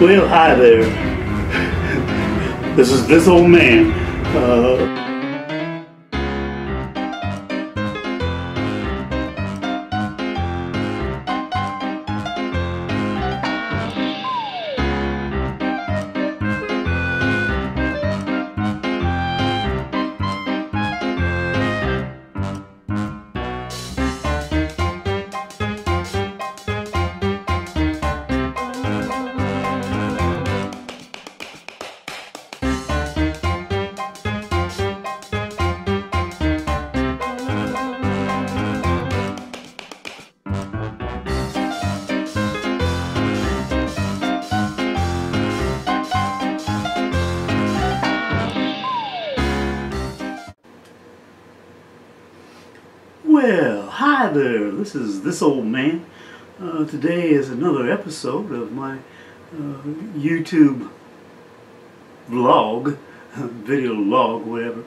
Well, hi there. This is this old man. Uh, there. This is this old man. Uh, today is another episode of my uh, YouTube vlog, video log, whatever.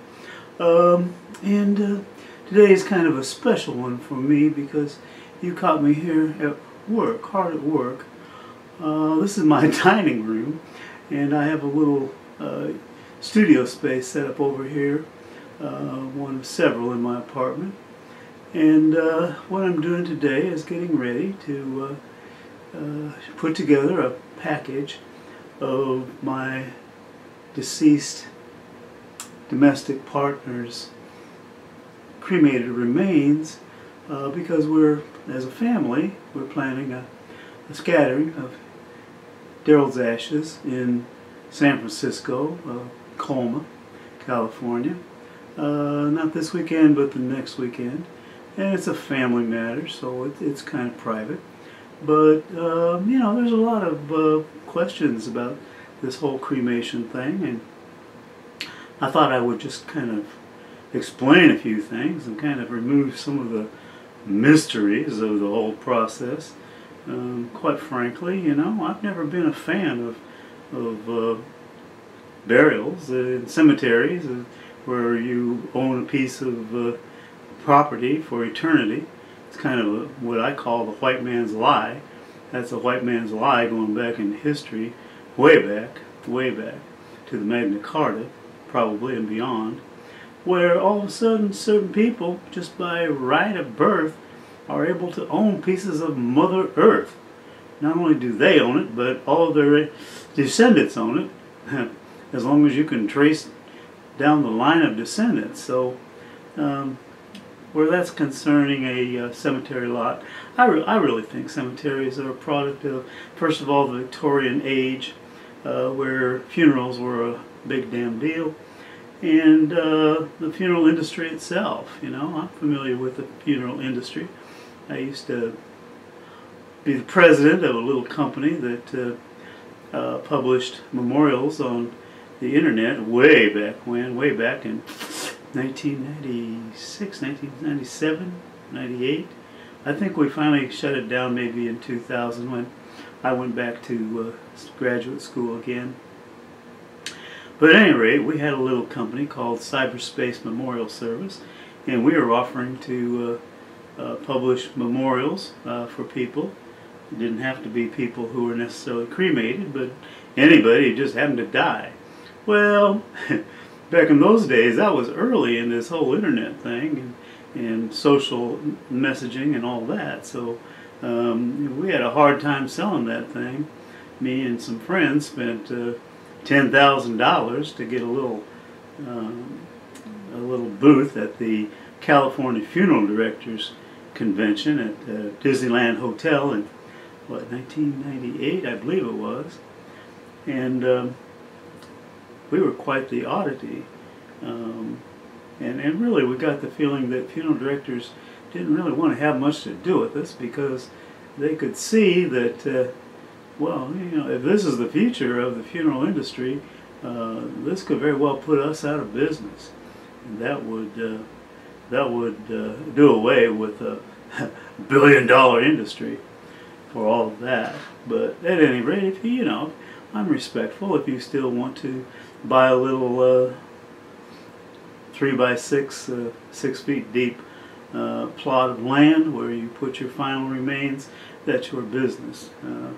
Um, and uh, today is kind of a special one for me because you caught me here at work, hard at work. Uh, this is my dining room, and I have a little uh, studio space set up over here, uh, one of several in my apartment. And uh, what I'm doing today is getting ready to uh, uh, put together a package of my deceased domestic partner's cremated remains uh, because we're, as a family, we're planning a, a scattering of Derrald's ashes in San Francisco, Colma, California. Uh, not this weekend, but the next weekend and it's a family matter, so it, it's kind of private. But um, you know, there's a lot of uh, questions about this whole cremation thing, and I thought I would just kind of explain a few things and kind of remove some of the mysteries of the whole process. Um, quite frankly, you know, I've never been a fan of of uh, burials in cemeteries uh, where you own a piece of uh, property for eternity. It's kind of what I call the white man's lie. That's a white man's lie going back in history, way back, way back to the Magna Carta, probably and beyond, where all of a sudden certain people, just by right of birth, are able to own pieces of Mother Earth. Not only do they own it, but all their descendants own it, as long as you can trace down the line of descendants. So um, where that's concerning a uh, cemetery lot, I, re I really think cemeteries are a product of, first of all, the Victorian age, uh, where funerals were a big damn deal, and uh, the funeral industry itself. You know, I'm familiar with the funeral industry. I used to be the president of a little company that uh, uh, published memorials on the internet way back when, way back in 1996, 1997, 98. I think we finally shut it down maybe in 2000 when I went back to uh, graduate school again. But at any rate, we had a little company called Cyberspace Memorial Service, and we were offering to uh, uh, publish memorials uh, for people. It didn't have to be people who were necessarily cremated, but anybody who just happened to die. Well, back in those days, that was early in this whole internet thing and, and social messaging and all that. So um, we had a hard time selling that thing. Me and some friends spent uh, ten thousand dollars to get a little um, a little booth at the California Funeral Directors Convention at uh, Disneyland Hotel in what 1998, I believe it was, and um, we were quite the oddity. Um, and, and really we got the feeling that funeral directors didn't really want to have much to do with us because they could see that, uh, well, you know, if this is the future of the funeral industry, uh, this could very well put us out of business. And that would, uh, that would uh, do away with a billion dollar industry for all of that. But at any rate, if you, you know, I'm respectful if you still want to buy a little uh, three by six, uh, six feet deep uh, plot of land where you put your final remains. That's your business. Uh,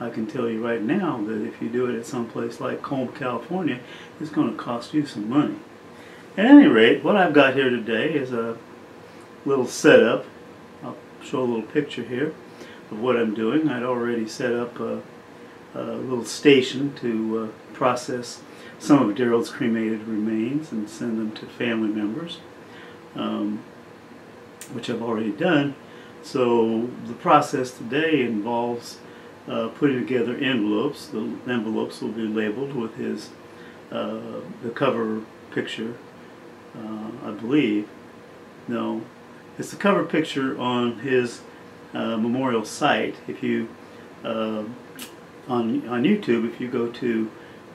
I can tell you right now that if you do it at some place like Colma, California, it's going to cost you some money. At any rate, what I've got here today is a little setup. I'll show a little picture here of what I'm doing. I'd already set up a, a little station to uh, process some of Derrald's cremated remains and send them to family members, um, which I've already done. So the process today involves uh, putting together envelopes. The envelopes will be labeled with his uh, the cover picture uh, I believe. No, it's the cover picture on his uh, memorial site. If you uh, on on YouTube, if you go to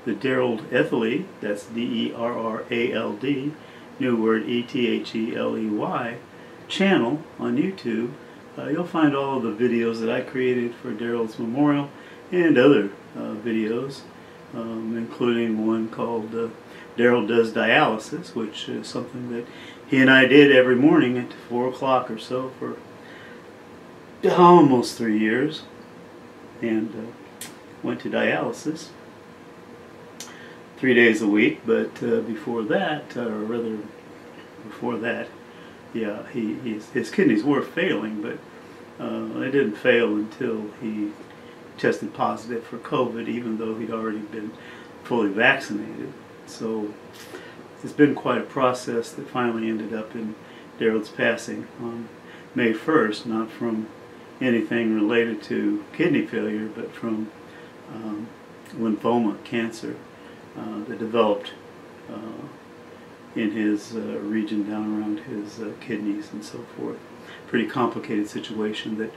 the Derrald Etheley, that's D-E-R-R-A-L-D, new word E-T-H-E-L-E-Y, channel on YouTube, uh, you'll find all the videos that I created for Derrald's memorial and other uh, videos, um, including one called uh, Derrald does dialysis, which is something that he and I did every morning at 4 o'clock or so for almost three years. And uh, went to dialysis three days a week but uh, before that or rather before that yeah he his kidneys were failing but uh, they didn't fail until he tested positive for COVID even though he'd already been fully vaccinated. So it's been quite a process that finally ended up in Derrald's passing on May 1st, not from anything related to kidney failure, but from um, lymphoma cancer uh, that developed uh, in his uh, region down around his uh, kidneys and so forth. Pretty complicated situation that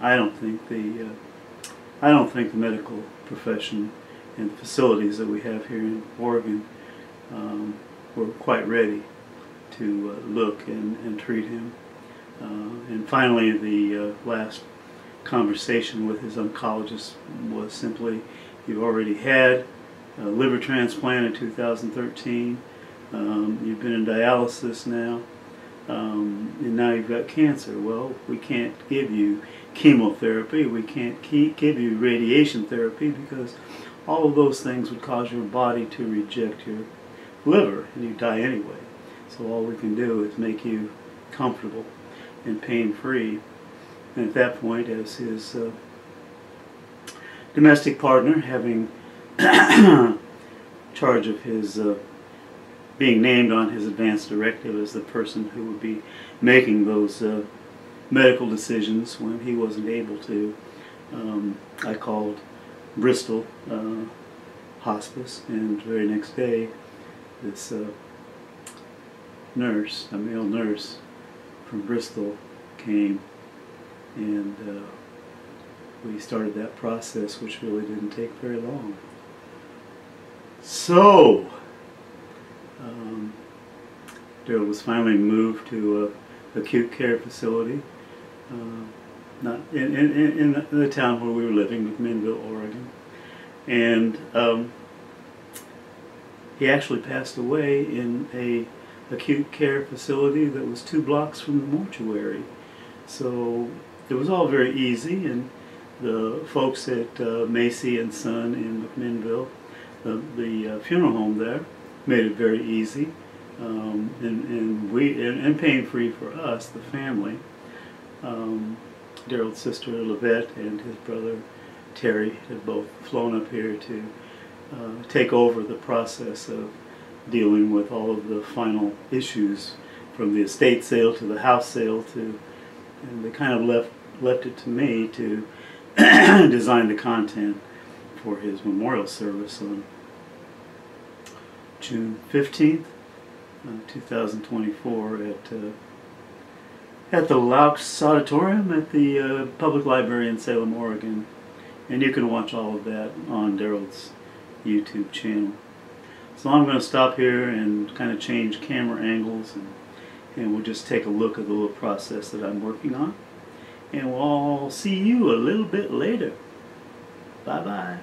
I don't think the uh, I don't think the medical profession and the facilities that we have here in Oregon um, were quite ready to uh, look and, and treat him. Uh, and finally, the uh, last conversation with his oncologist was simply, you've already had a liver transplant in 2013, um, you've been in dialysis now, um, and now you've got cancer. Well, we can't give you chemotherapy, we can't give you radiation therapy because all of those things would cause your body to reject your liver and you die anyway. So all we can do is make you comfortable and pain-free. And at that point, as his uh, domestic partner, having charge of his uh, being named on his advance directive as the person who would be making those uh, medical decisions when he wasn't able to, um, I called Bristol uh, Hospice, and the very next day, this uh, nurse, a male nurse from Bristol, came, and uh, we started that process, which really didn't take very long. So, um, Derrald was finally moved to a acute care facility. Uh, not in, in, in the town where we were living, McMinnville, Oregon. And um, he actually passed away in a acute care facility that was two blocks from the mortuary. So it was all very easy, and the folks at uh, Macy and Son in McMinnville, the, the uh, funeral home there, made it very easy um, and, and we and, and pain-free for us, the family. Um, Derrald's sister Lavette and his brother Terry had both flown up here to uh, take over the process of dealing with all of the final issues from the estate sale to the house sale to and they kind of left left it to me to design the content for his memorial service on June 15th, uh, 2024 at uh, at the Loucks Auditorium at the uh, Public Library in Salem, Oregon. And you can watch all of that on Derrald's YouTube channel. So I'm going to stop here and kind of change camera angles and, and we'll just take a look at the little process that I'm working on. And we'll all see you a little bit later. Bye-bye.